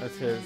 That's his.